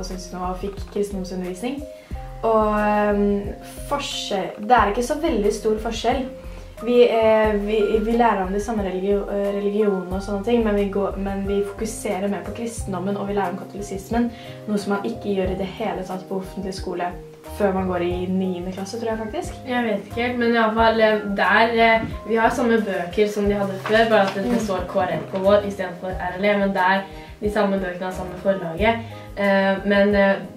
på søskenår og fikk kristendomsundervisning. Og um, forskjell Det er ikke så veldig stor forskjell. Vi, eh, vi, vi lærer om de samme religio, eh, religionene og sånne ting, men vi, går, men vi, fokuserer mer på kristendommen og vi lærer om katolisismen. Noe som man ikke gjør i det hele tatt på offentlig skole før man går i 9. klasse, tror jeg faktisk. Jeg vet ikke helt, men iallfall eh, der eh, Vi har samme bøker som de hadde før, bare at det, det står KRL på vår istedenfor RLE. Men der de samme bøkene av samme forlaget. Eh, men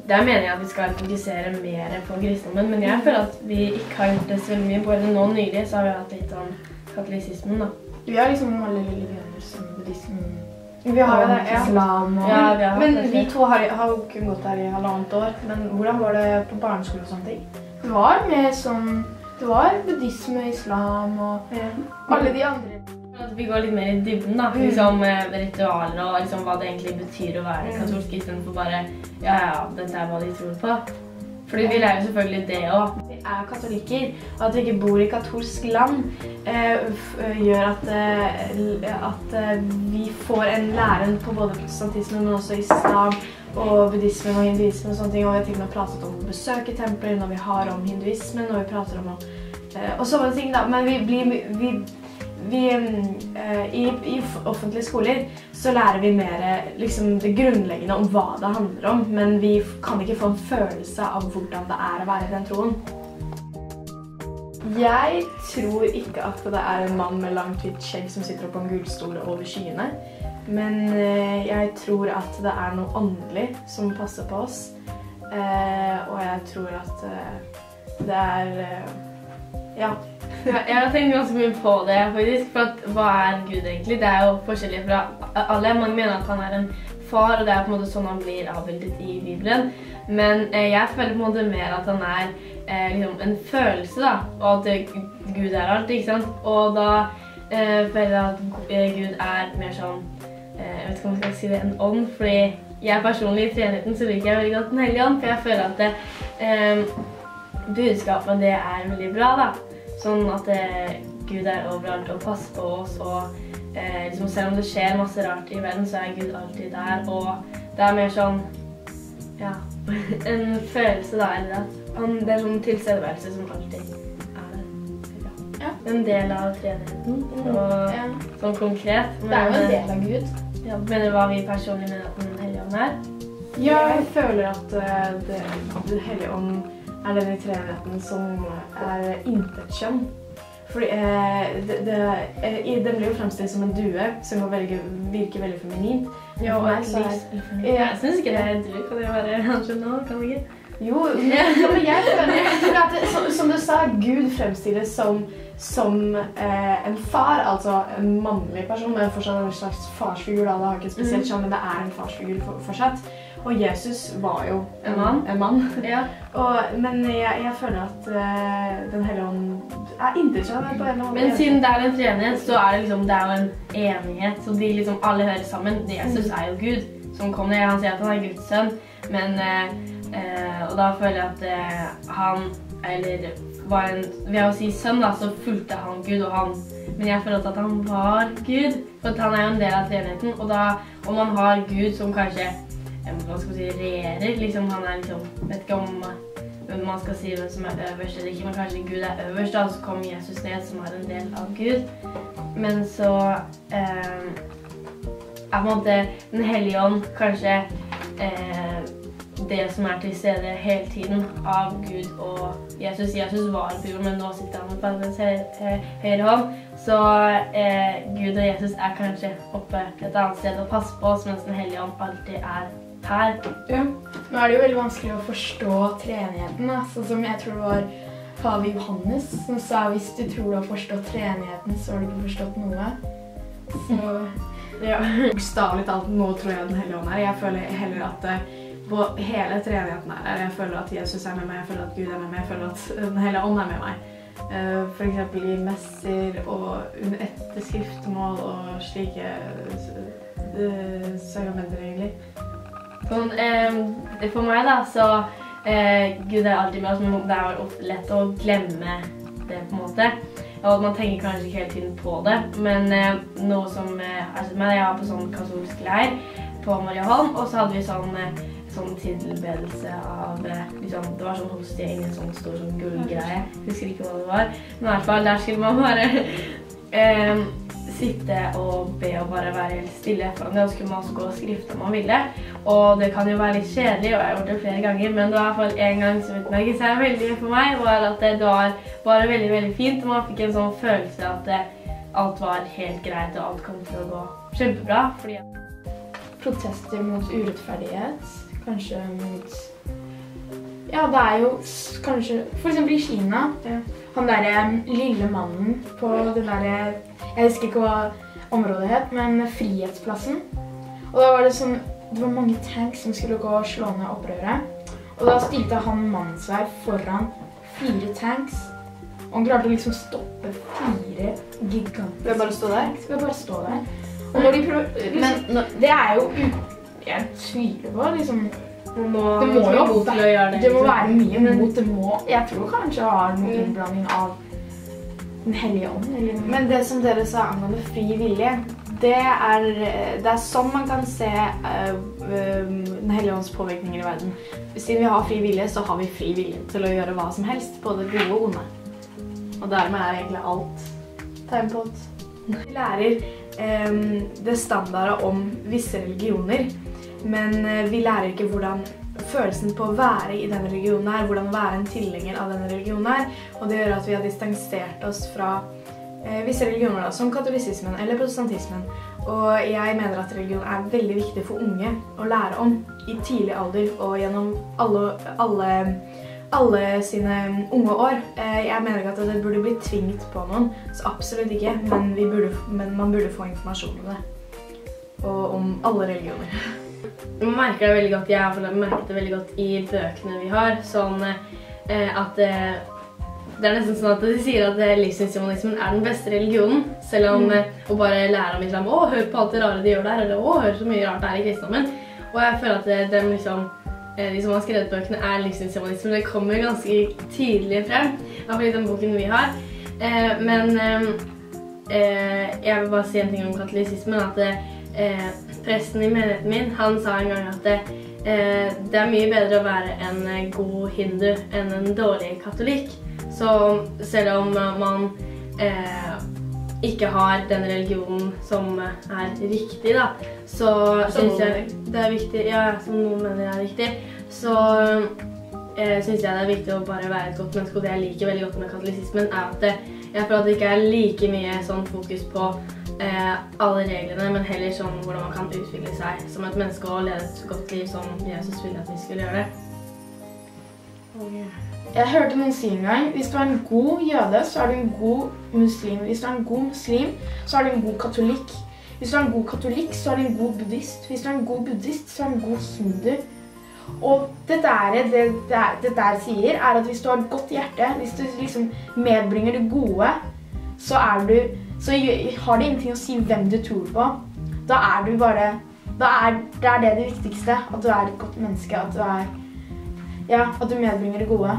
der mener jeg at vi skal fokusere mer på kristendommen. Men jeg føler at vi ikke har gjort det så veldig mye. Bare nå nylig så har vi hatt litt om katolisismen, da. Vi har liksom alle religioner som buddhismen vi har jo det, ja. Islam og Ja, vi har Men vi to har, har jo kun gått her i halvannet år. Men hvordan var det på barneskole og sånne ting? Det var mer sånn Det var buddhisme, islam og alle de andre. At vi går litt mer i dybden, da. Liksom eh, ritualer og liksom hva det egentlig betyr å være katolsk istedenfor bare Ja, ja, dette er hva de tror på. Fordi vi lærer selvfølgelig det òg. Vi er katolikker, og at vi ikke bor i katolsk land, eh, eh, gjør at, at vi får en læren på både protestantisme, men også islam og buddhismen og hinduismen og sånne ting. Og vi har til og med pratet om å besøke templer når vi har om hinduismen, og vi prater om å, og sånne ting da. Men vi blir, vi, vi, eh, i, I offentlige skoler så lærer vi mer liksom, det grunnleggende om hva det handler om, men vi kan ikke få en følelse av hvordan det er å være i den troen. Jeg tror ikke at det er en mann med langt, hvitt skjegg som sitter oppe på en gullstol over skyene. Men eh, jeg tror at det er noe åndelig som passer på oss. Eh, og jeg tror at det er eh, Jeg har tenkt ganske mye på det, faktisk. For at, hva er Gud egentlig? Det er jo forskjellig fra alle. Mange mener at han er en far, og det er på en måte sånn han blir avbildet i Bibelen. Men eh, jeg føler på en måte mer at han er eh, liksom en følelse, da. Og at eh, Gud er alt, ikke sant. Og da eh, føler jeg at eh, Gud er mer sånn eh, Jeg vet ikke om jeg skal si det, en ånd. Fordi jeg personlig i treenigheten så liker jeg veldig godt Den hellige ånd, for jeg føler at det, budskapet det er veldig bra, da. Sånn at eh, Gud er overalt og passer på oss. og eh, liksom Selv om det skjer masse rart i verden, så er Gud alltid der. Og det er mer sånn Ja, en følelse, da. Eller at han, det er sånn tilstedeværelse som alltid er der. Ja. Ja. En del av treenigheten. Og Ja. sånn konkret. Det er jo en del av Gud. Ja, mener du hva vi personlig mener at Den hellige ånd er? Ja, Jeg føler at uh, det, Den hellige ånd er den i treenigheten som er intetkjønn. Fordi eh, det, det, eh, Den blir jo fremstilt som en due, som jo velge, virke veldig feminint. Ja, For og jeg, jeg, Jeg syns ikke det er du. Kan det være angel? Kan det ikke? Jo, men, jeg føler at det, som, som du sa, Gud fremstilles som, som eh, en far, altså en mannlig person, men fortsatt en slags farsfigur. Da. Det har ikke spesielt Mm. kjønn, men det er en farsfigur for, fortsatt. Og Jesus var jo En mann. En mann. Ja. Og, men jeg, jeg føler at uh, Den hellige ånd er intetkjønn på en eller annen Men siden det er en treenighet, så er det liksom det er jo en enighet. Så de liksom alle hører sammen. Jesus er jo Gud som kom ned. Han sier at han er Guds sønn. Men uh, uh, Og da føler jeg at han Eller var en Ved å si sønn, da, så fulgte han Gud og han. Men jeg føler at han var Gud. For han er jo en del av treenigheten. Og da om man har Gud som kanskje Hva skal man si regjerer Liksom han er liksom Vet ikke om man skal si hvem som er øverst eller ikke, men kanskje Gud er øverst, da, så kom Jesus ned, som er en del av Gud. Men så eh, er på en måte Den hellige ånd kanskje eh, det som er til stede hele tiden av Gud og Jesus. Jesus var på jorden, men nå sitter han på hø- høyre hånd. Så eh, Gud og Jesus er kanskje oppe et annet sted og passer på oss, mens Den hellige ånd alltid er her. Ja. Nå er det jo veldig vanskelig å forstå treenigheten. Sånn som jeg tror det var pave Johannes som sa hvis du tror du har forstått treenigheten, så har du ikke forstått noe. Så Ja, Bokstavelig talt, nå tror jeg Den hellige ånd er. Jeg føler heller at eh, på hele treenigheten er her. Jeg føler at Jesus er med meg, jeg føler at Gud er med meg, jeg føler at Den hellige ånd er med meg. F.eks. For eksempel i messer og under etter skriftmål og slike eh, sakramenter, egentlig. Sånn, eh, for meg da, så eh, Gud er alltid med oss, men det er lett å glemme det på en måte. Og man tenker kanskje ikke hele tiden på det, men eh, noe som eh, altså, jeg var på sånn katolsk leir, på Mariaholm, og så hadde vi sånn, eh, sånn tilbedelse av eh, liksom, Det var sånn hostegjeng, en sånn stor sånn gullgreie. Husker ikke hva det var. Men i hvert fall, der skulle man bare eh, sitte og be og bare være helt stille foran det. Og så kunne man også gå og skrifte om man ville. Og det kan jo være litt kjedelig, og jeg har gjort det flere ganger, men det var i hvert fall en gang som utmerket seg veldig for meg, var at det var bare veldig, veldig fint. Og man fikk en sånn følelse av at alt var helt greit, og alt kom til å gå kjempebra. fordi Protester mot urettferdighet. Kanskje mot Ja, det er jo kanskje For eksempel i Kina. Han derre lille mannen på det derre Jeg husker ikke hva området het, men Frihetsplassen. Og da var det sånn Det var mange tanks som skulle gå og slå ned opprøret. Og da stilte han mannen seg foran fire tanks. Og han klarte å liksom stoppe fire gigantiske Ved bare å stå der? ved bare å stå der. Og når de prøver liksom, Men nå- Det er jo Jeg tviler på liksom må, Det må jo det. Det må være mye mot. Det må Jeg tror kanskje det har noe innblanding av Den hellige ånd. Eller. Men det som dere sa angående fri vilje, det er, det er sånn man kan se uh, Den hellige ånds påvirkninger i verden. Siden vi har fri vilje, så har vi fri vilje til å gjøre hva som helst. Både gode og onde. Og dermed er egentlig alt tegn på at Vi lærer um, det standardet om visse religioner, men vi lærer ikke hvordan følelsen på å være i denne religionen her, hvordan være en tilhenger av denne religionen her. Og det gjør at vi har distansert oss fra eh, visse religioner, da, som katolisismen eller protestantismen. Og jeg mener at religion er veldig viktig for unge å lære om i tidlig alder og gjennom alle, alle, alle sine unge år. Eh, Jeg mener ikke at det burde bli tvingt på noen, så absolutt ikke. Men, burde, men man burde få informasjon om det. Og om alle religioner. Man merker det veldig godt, Jeg har merket det veldig godt i bøkene vi har. Sånn eh, at eh, Det er nesten sånn at de sier at eh, livssynshumanismen er den beste religionen. Selv om eh, å bare lære om islam Å, hør på alt det rare de gjør der. Eller å, hør så mye rart det er i kristendommen. Og jeg føler at liksom de som har skrevet bøkene, er livssynshumanisme. Det kommer ganske tydelig frem. I hvert fall i den boken vi har. Men jeg vil bare si en ting om katolisismen. At eh, presten i menigheten min han sa en gang at eh, det er mye bedre å være en eh, god hindu enn en dårlig katolikk. Så selv om eh, man eh, ikke har den religionen som eh, er riktig, da, så syns jeg det er viktig Ja, som noen mener er riktig. Så eh, syns jeg det er viktig å bare være et godt menneske. Og det jeg liker veldig godt med katolisismen, er at det, jeg føler at det ikke er like mye sånn fokus på eh, alle reglene, men heller sånn hvordan man kan utvikle seg som et menneske og leve et godt liv som Jesus ville at vi skulle gjøre det. Jeg hørte noen si en gang hvis du er en god jøde, så er du en god muslim. Hvis du er en god muslim, så er du en god katolikk. Hvis du er en god katolikk, så er du en god buddhist. Hvis du er en god buddhist, så er du en god hindu. Og det der, det der sier, er at hvis du har et godt hjerte, hvis du liksom medbringer det gode, så er du Så har det ingenting å si hvem du tror på. Da er du bare er, da er det det viktigste. At du er et godt menneske. At du er Ja, at du medbringer det gode.